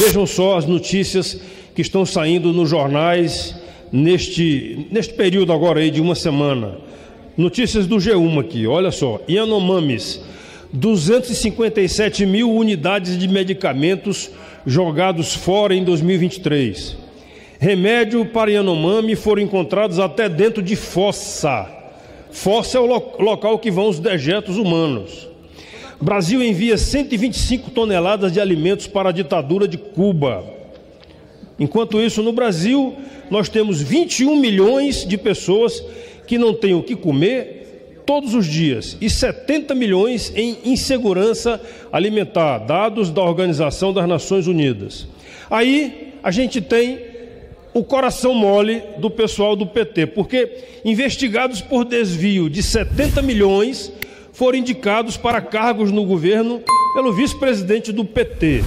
Vejam só as notícias que estão saindo nos jornais neste, neste período agora aí de uma semana. Notícias do G1 aqui, olha só. Yanomamis, 257 mil unidades de medicamentos jogados fora em 2023. Remédio para Yanomami foram encontrados até dentro de fossa. Fossa é o lo local que vão os dejetos humanos. Brasil envia 125 toneladas de alimentos para a ditadura de Cuba. Enquanto isso, no Brasil, nós temos 21 milhões de pessoas que não têm o que comer todos os dias e 70 milhões em insegurança alimentar, dados da Organização das Nações Unidas. Aí a gente tem o coração mole do pessoal do PT, porque investigados por desvio de 70 milhões foram indicados para cargos no governo pelo vice-presidente do PT.